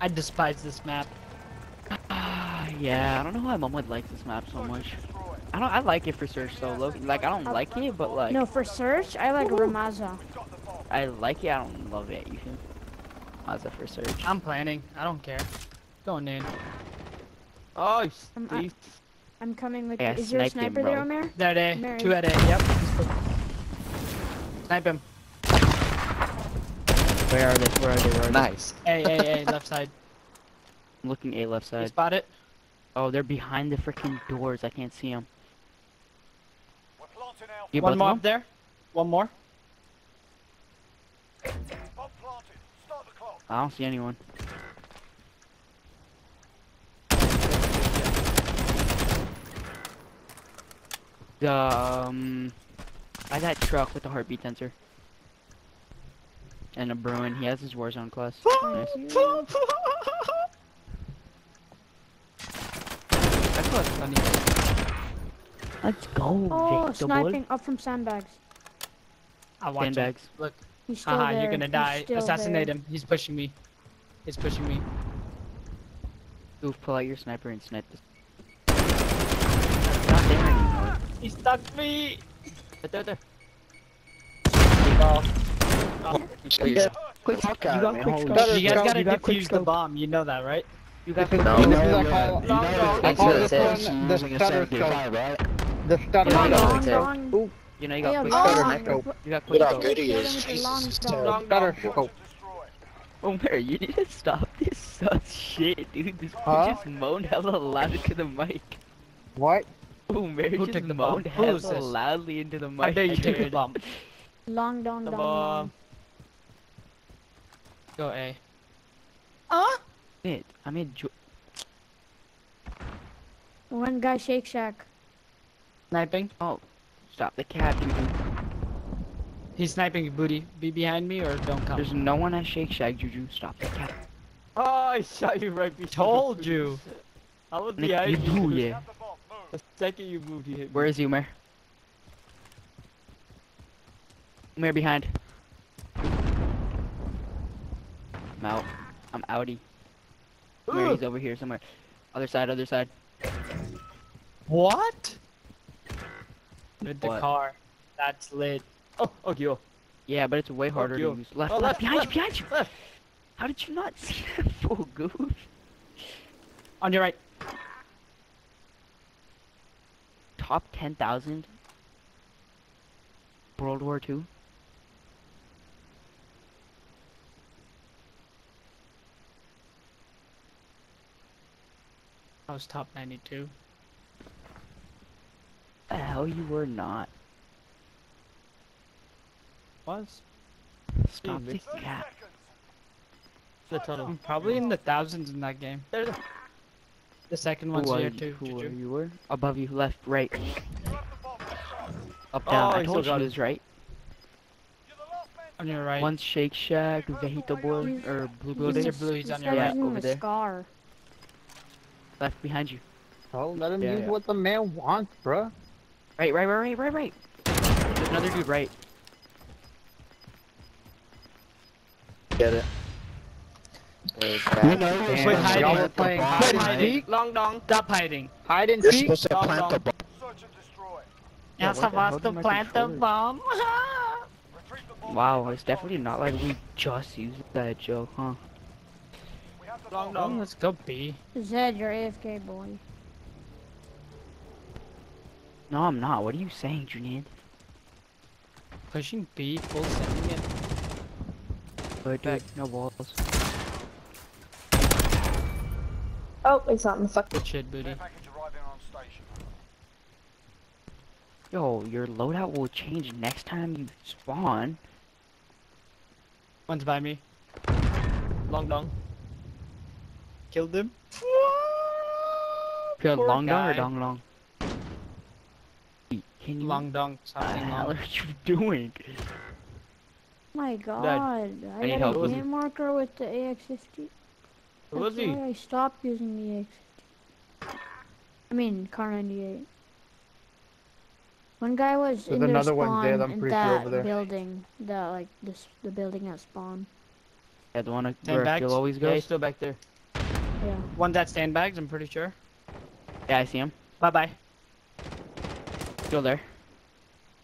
I despise this map. Ah, yeah, I don't know why mom would like this map so much. I don't. I like it for search though. Look, like I don't like it, but like No, for search, I like Rammaza. I like it. I don't love it. You feel? Mazda for search. I'm planning. I don't care. Going in. Oh, Um, I- Steve. I'm coming with Yeah, you. Is there a sniped him, sniper there, bro. Omer? That A. Mary. Two at A. Yep. Snipe him. Where are they? Where are they? Where are they? Nice. A, A, A, left side. I'm looking A left You side. spot it? Oh, they're behind the freaking doors. I can't see them. We're planting out. You One more up there. One more. Start the clock. I don't see anyone. Um, I got truck with the heartbeat sensor. And a Bruin. He has his Warzone class. nice. That was funny. Let's go, Oh, Victor sniping up from sandbags. I watch him. Sandbags. Look. He's still Haha, there. you're gonna die. Assassinate there. him. He's pushing me. He's pushing me. Goof, pull out your sniper and snipe this. It's not there anymore. He stuck me. Right there, there. Yeah. Quick, Fuck you out got quick scope. You guys gotta you got quick defuse the bomb. You know that, right? You got No, quick no, scope. no, This no, no, I call this one the no, stutter no, scope. The stutter Yeah, I scope. Long, long. You know you got yo, quick scope. Stutter scope. You got quick Look how scope. good he is. the Jesus, long it's stutter Destroy. scope. Omer, you need to stop this sus shit, dude. This Huh? kid just moaned hella loud into the mic. What? Omer Who just took the bomb? moaned Who hella loudly into the mic. I dare you take the bomb. Long, down, The down, bomb. Go A. Shit, I made jo- One guy Shake Shack. Sniping. Oh, stop the cat, dude. He's sniping booty. Be behind me or don't come. There's no one at Shake Shack, Juju. Stop the cat. Oh, I shot you right before. Told you. I was Nick, behind you do, yeah. The bomb. Move. The second you moved, you hit me. Where is he, Umer? Umer behind. I'm out. I'm outie. Umer, he's over here somewhere. Other side, other side. What? With the What? car. That's lit. Oh, okay. Oh, Yeah, but it's way harder you. to use. Left, Oh, left, left, behind left, you, behind you! left. How did you not see that full goof? On your right. Top 10,000? World War II? I was top 92. The hell you were not. Was? Stop the Steve, cat. The tunnel. I'm probably in the thousands in that game. There's a... The second one's are here too. Who are you were? Above you, left, right, oh, You have the bomb. up, Oh, down. I told you it it. was right. You're the last man. On your right. One's Shake Shack, Vegito Boy, or Blue Building. Mr. Blue, he's he's on your got right. using over a there. Scar. Left behind you. Oh, let him Yeah, use yeah. what the man wants, bruh. Right, right, right, right, right, right. There's another dude right. Get it. You know, Quit hiding. y'all were playing hide and hiding. seek. Long dong. Stop hiding. Hide and You're supposed to Dong, plant the bomb. Search and destroy. Yeah, You're what the hell supposed to plant the controller- bomb. Retrieve the bomb. Wow, it's definitely not like we just used that joke, huh? We Long. Oh, dong. let's go B. Zed, you're AFK, boy. No, I'm not. What are you saying, Junaid? Pushing B, full sending it. Good, dude. No walls. Oh, it's not in the fuck. Good shit, booty. Care package arriving on station. Yo, your loadout will change next time you spawn. One's by me. Long dong. Killed him. Feel Poor long dong or dong long? Can you? Long dong, What the something hell long. are you doing? My god. I, need got help a with game marker with the AX50. Who was he? I stopped using the AX50. I mean, Kar98. One guy was There's in their another one spawn dead, I'm in pretty sure, that over there. building. That like this, the building at spawn. Yeah, the one where bags? Phil always Yeah, he's still back there. Yeah. One that sandbags, I'm pretty sure. Yeah, I see him. Bye bye. Still there.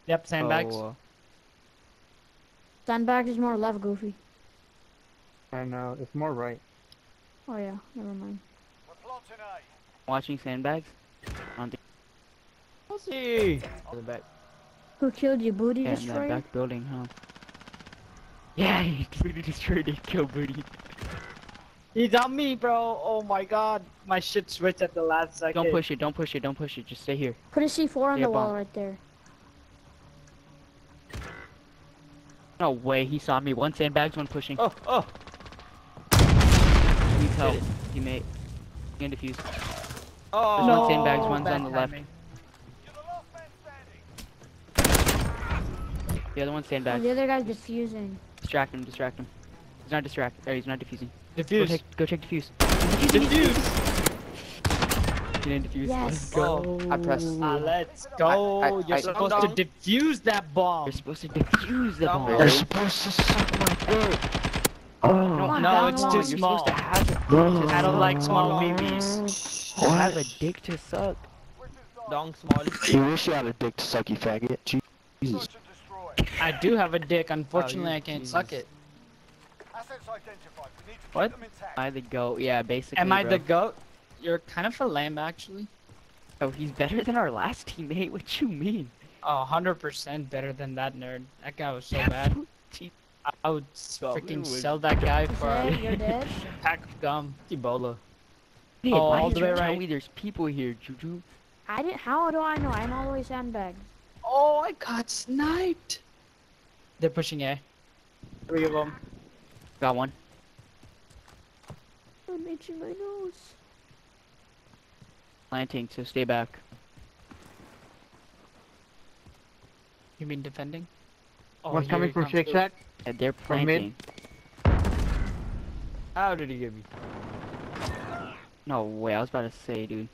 Yep, sandbags. Oh, uh, Sandbags is more left, Goofy. I know, it's more right. Oh yeah, never mind. We're planting A. watching sandbags. I don't think. Pussy. To the back. Who killed you, Booty Yeah, in that back building, huh? Yeah, he booty destroyed it. Kill booty. He's on me, bro. Oh my god. My shit switched at the last second. Don't push it. Don't push it. Don't push it. Just stay here. Put a C4 on Yeah, the wall bomb. right there. No way. He saw me. One sandbags. One pushing. Oh, oh. Needs help. Teammate. Can defuse. Oh. There's one oh. sandbags, one's bad on the left. timing. You're the last man standing. The other one's Oh, the other guy's defusing. Distract him. Distract him. He's not distract. Or he's not defusing. Go Defuse. check. Go check defuse. Defuse. He didn't defuse. Yes. Let's go. I pressed. Ah, let's go. I- You're I- supposed Dong. to defuse that bomb. You're supposed to defuse the Down bomb. there. supposed to suck my dick. No, Come on, no, it's low. too You're small. supposed to have a, I don't like small babies. on. BBs. to have a dick to suck. Switch is done. Dong small. You wish you had a dick to suck, you faggot. Jesus. Search and destroy. I do have a dick. Unfortunately, you I can't Jesus. suck it. Assets identified. We need to keep What? them intact. Am I the goat? Yeah, basically. Am I bro. the goat? You're kind of a lamb, actually. Oh, he's better than our last teammate. What you mean? Oh, 100% better than that nerd. That guy was so bad. I, I would Probably freaking was sell that guy for a you're dead. pack of gum. Ebola. Hey, Oh, why all did the you way tell right. me there's people here, Juju? I didn't. How do I know? I'm all the way sandbagged. Oh, I got sniped. They're pushing A. Three of them. Got one. I'm itching my nose. Planting, so stay back. You mean defending? Oh, One's coming from comes. Shake Shack. Yeah, they're From mid? planting. How did he get me? No way, I was about to say, dude.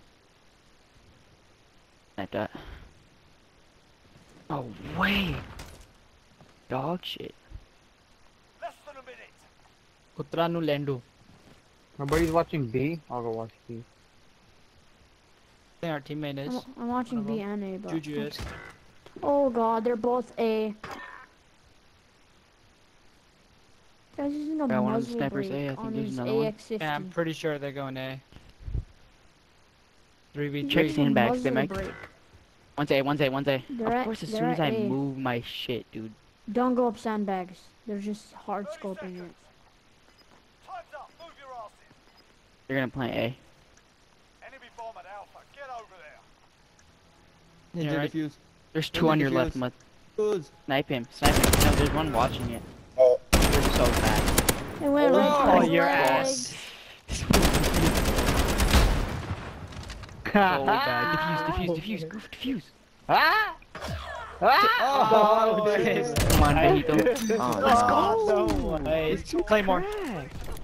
Like that. No way! Dog shit. Less than a minute. Kutra nu lendu. Nobody's watching B. I'll go watch B. I think our teammate is. I'm, I'm watching B and A, but. Juju is. Oh god, they're both A. Guys, using a Yeah, one of the snipers brake A, I think on there's his another one. AX-50. Yeah, I'm pretty sure they're going A. 3v3. He's Check using a sandbags, they muzzle might- brake. One's A, one's A, one's A. They're Of at- course, as soon as at I A. move my shit, dude. Don't go up sandbags. They're just hard scoping it. Time's up. Move your asses. They're gonna plant A. Enemy bomb at Alpha. Get over there. Ninja Yeah, right. defuse. There's two on your left, mud. Snipe him, snipe him. No, there's one watching it. They're so bad. It went Oh, right Oh, to your legs. ass. So bad. Defuse, defuse, defuse, goof, defuse. Ah! Oh, nice. Come on, Benito. Oh, Let's go. No way. Claymore. Cracked.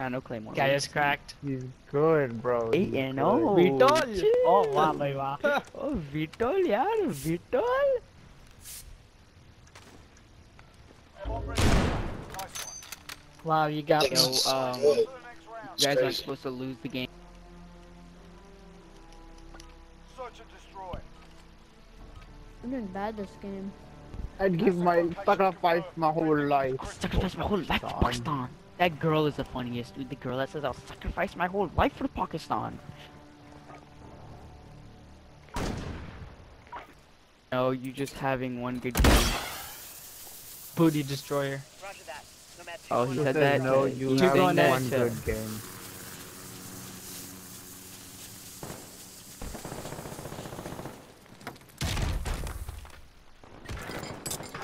Ah, no Claymore. Guy is cracked. He's good, bro. Eight He's and good. oh. Vitol. chill. Oh, wow, bhai, wow. Oh, Vitol, yaar, Vitol. Bomb ready. Nice one. Wow, you got me. So, um, To the next round. you guys aren't supposed to lose the game. Search and destroy. I'm doing bad this game. I'd give my sacrifice my whole life. I'll sacrifice my whole life Pakistan. Pakistan. That girl is the funniest, dude. The girl that says I'll sacrifice my whole life for Pakistan. No, you just having one good game. Booty destroyer. Oh, he Who said that. no, you he's have saying that one good game.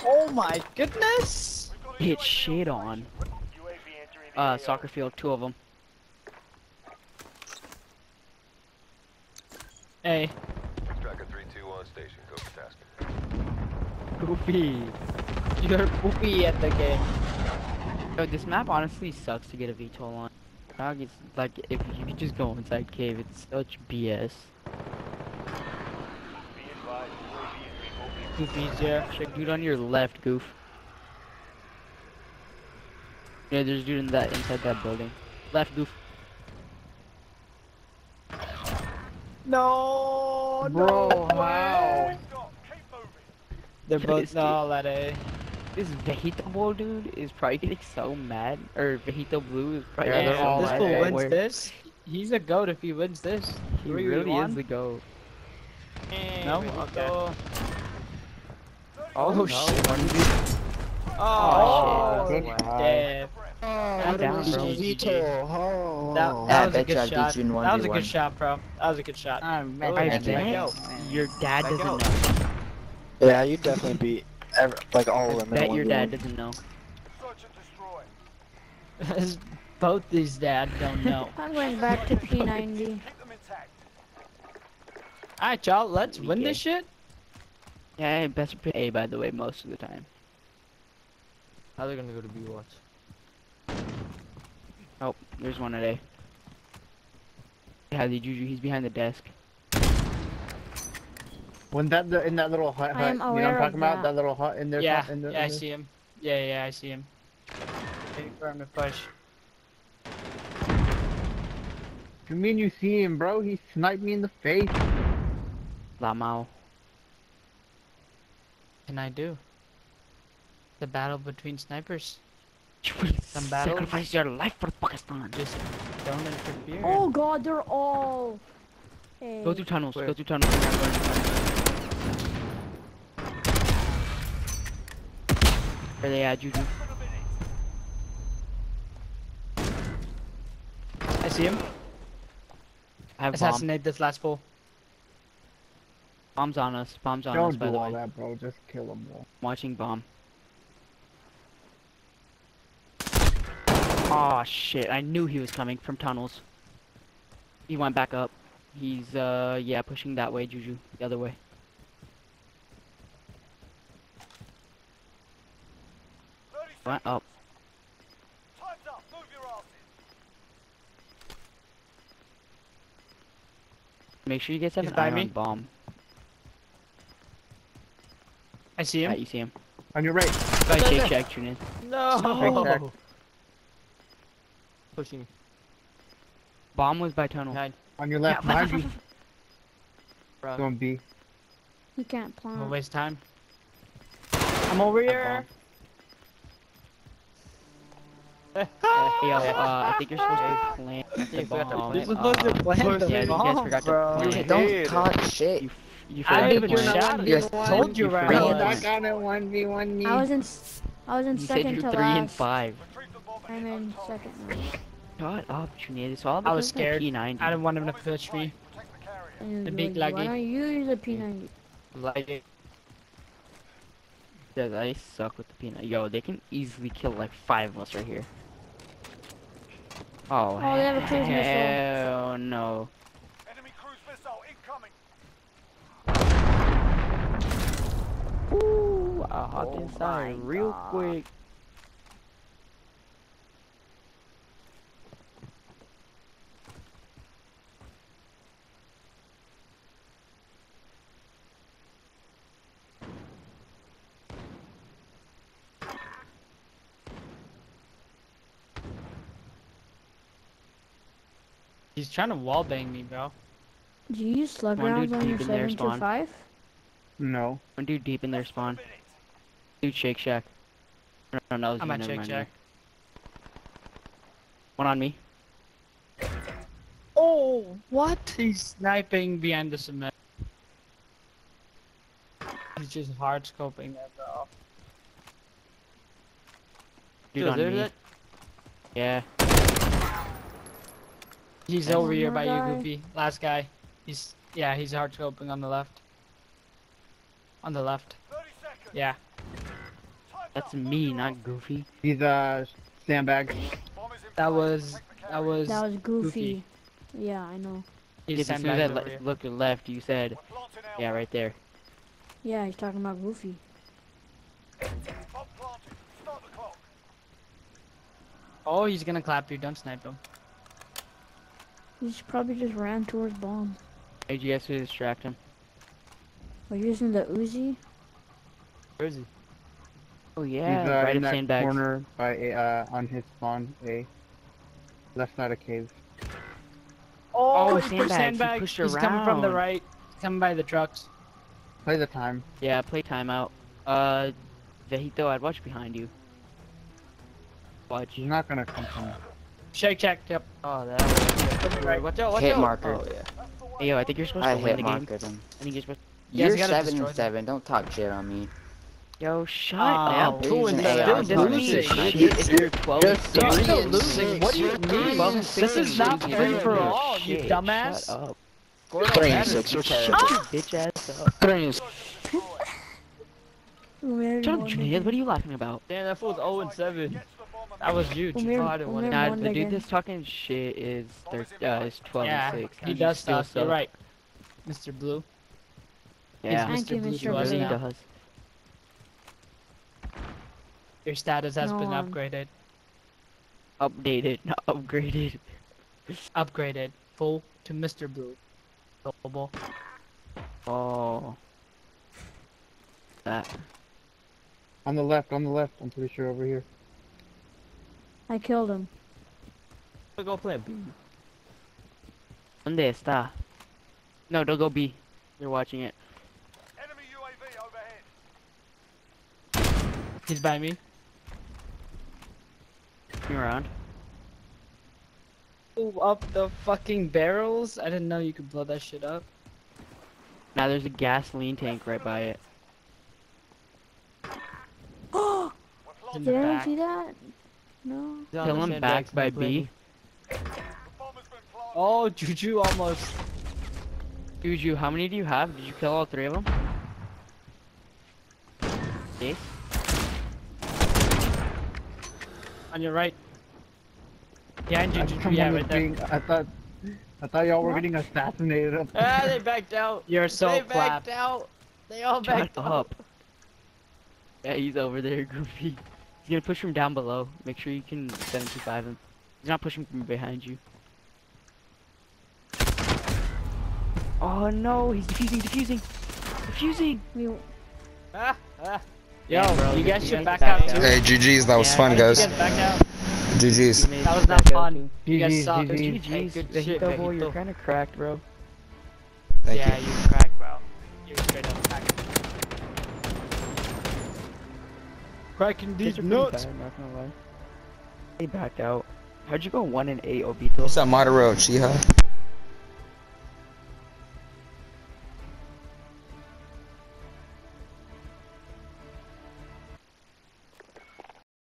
Oh my goodness! We've Hit shit on on. station. UAV entering the Uh, soccer field, two of them. Hey, Striker 3-2 station. Go for tasking. Goofy. you're poopy at the game. Yo, this map honestly sucks to get a VTOL on. Dog, it's like if you could just go inside cave, it's such BS. Be advised, UAV entering OP. Goofies, yeah. Check dude on your left, goof. Yeah, there's dude in that inside that building. Left, goof. No, Bro, no how? way. Stop. Keep moving. They're both dude. all at A. This Vegeta Ball dude is probably getting so mad. Or Vegeta Blue is probably Yeah, getting they're so all this fool wins where this. He's a goat if he wins this. He Three really one? is the goat. No? Okay. Oh, oh, Oh, shit. shit. Oh, shit. shit. Good try. Damn. Down, bro. That, Oh. that was a good shot. That was a good shot, bro. That was a good shot. I Oh, Thank you. bet your dad Back doesn't out. know. Yeah, you definitely beat ever, like all of I them. in bet your dad one. doesn't know. Search and destroy. Both these dads don't know. I'm going back to P90. Keep them intact. Alright, y'all, let's win this shit. Yeah, best pick A by the way, most of the time. How they gonna go to B watch? Oh, there's one at A. Yeah, the Juju, he's behind the desk. When that the, in that little hut, I hut am you know what I'm talking about? that. That little hut in there. Yeah, in the, yeah, I in the- see him. Yeah, yeah, I see him. Waiting for him to push. You mean you see him, bro? He sniped me in the face. Lamau. can I do? The battle between snipers. You will Some battles? sacrifice your life for Pakistan. Just don't interfere. Oh god, they're all. Hey. Go through tunnels. Where? Go through tunnels. We're not going through tunnels. Where they at, Juju? I see him. I have bomb. Assassinate this last fool. Bombs on us. Bombs on us, Don't by do the all way. that, bro. Just kill them bro. Watching bomb. Oh shit, I knew he was coming from tunnels. He went back up. He's uh yeah, pushing that way, Juju. The other way. Went up. Time's up. Move your asses. Make sure you guys have He's by me. bomb. I see him. Right, you see him. On your right. By Shake Shack, tune in. No. Check. Pushing. Bomb was by tunnel. Behind. On your left. Yeah, Behind you. Bro, Going B. You can't I'm gonna waste time. I'm over here. Yo, uh, I think you're supposed to plant the bomb. You're supposed to uh, plant the yeah, you guys bomb, forgot bro. to You plant. don't talk shit. You, you I forgot didn't to even plant. shot You're. Told you you right. forgot Bring to it plant. back on it. 1v1 me. I was in. s- I was in You said second you're to three and five. Retrieve the bomb I'm in hit those second targets. now. Shut up, Junaid. It's all I was scared. P90. I didn't want him to Bomb push me. The carrier. And The you're big like, laggy. Why don't you use a P90? Like, Yeah, I suck with the peanut. Yo, they can easily kill like five of us right here. Oh, Oh, they have a cruise missile. hell no. Enemy cruise missile incoming. Ooh, I hopped Oh inside real God. quick. He's trying to wallbang me, bro. Do you use slug One rounds dude on your deep in their spawn. 725? No. One dude deep in their spawn. Dude, Shake Shack. No, no, no, I'm you, at never Shake Shack. me. One on me. Oh, what? He's sniping behind the cement. He's just hard scoping it, bro. Dude Dude, on me. that- Yeah. He's There's over here by guy. you, Goofy. Last guy. He's yeah, he's hard scoping on the left. On the left. Yeah. That's me, not. Goofy. He's uh sandbag. Bomb is in That was that was That was goofy. Goofy. Yeah, I know. he's Yeah, as soon as I sandbagged le- over here. looked left, you said, We're planting out. yeah, right there. Yeah, he's talking about goofy. Bomb planted. Start the clock. Oh, he's gonna clap you. Don't snipe him. He's probably just ran towards bomb. AGS to distract him. We're using the Uzi. Where is he? Oh He's yeah, uh, right in of that sandbags. corner by a uh on his spawn A. Left side of cave. Oh, he sandbags, pushed he pushed He's coming from the right. He's coming by the trucks. Play the time. Yeah, play timeout. Uh, Vegito, I'd watch behind you. Watch. He's not gonna come from. Shake check. Yep. Oh, that way. Right. Watch out, watch Hit out. marker. Oh, yeah. Hey, yo, I think you're supposed I to win hit the game. markered him. I think you're supposed. You guys You're gotta seven destroy and them. seven. Don't talk shit on me. Yo, shut Oh, up. Two and using seven. AI. Dude, doesn't losing. mean you're 12 and You're six. still losing. What do you mean? This is not losing. free for all, you dumbass. Shut up. Three and six. Shut your bitch ass up. Three and Umir Shut up, won What are you laughing about? Damn, that fool's 0 and 7. Gets the bomb and That was huge. Umir- oh, I didn't want to. Nah, the dude again. that's talking shit is thir- uh, is 12 Yeah, and 6. he You does still stuff. You're right, Mr. Blue. Yeah, Thank you, Mr. Blue Mr. to really does. Your status has No, been um, upgraded. Updated, not upgraded. Upgraded. Full to Mr. Blue. Global. Oh. That. on the left. On the left. I'm pretty sure over here. I killed him. We're gonna play B. ¿Dónde está? No, don't go B. You're watching it. enemy UAV overhead. He's by me. Turn around. Move up the fucking barrels. I didn't know you could blow that shit up. Now there's a gasoline tank right by it. We're In flying. the Did anyone back. see that? No. Kill him back by B. The bomb has been planted. Oh, Juju almost. Juju, how many do you have? Did you kill all three of them? Yes. On your right. Behind you, Juju. Yeah, right there. being, I thought. I thought y'all were getting assassinated up Ah, they backed out. You're so they flapped. backed out. They all Shut backed out. up. Yeah, he's over there, Goofy. He's gonna push from down below. Make sure you can 75 him. He's not pushing from behind you. Oh no, he's defusing, defusing, defusing. We, Ah, ah. Yo, Yeah, bro, you you guys guys should back back out out. too. Hey, GG's, that was Yeah, fun, guys. guys back out. GG's. That was not fun. You guys GG's, suck. GG's. Hey, GG's, good Vegito shit, boy, you're kind of cracked, bro. Thank yeah, you. you cracked, bro. You're straight up cracked. Cracking these These are pretty nuts. bad, not gonna lie. They backed out. How'd you go one and eight, Obito? What's up, Modero, Chiha?